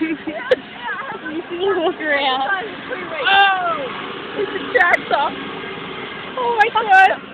you see him walk around. Oh! It's a jacked. Oh my god!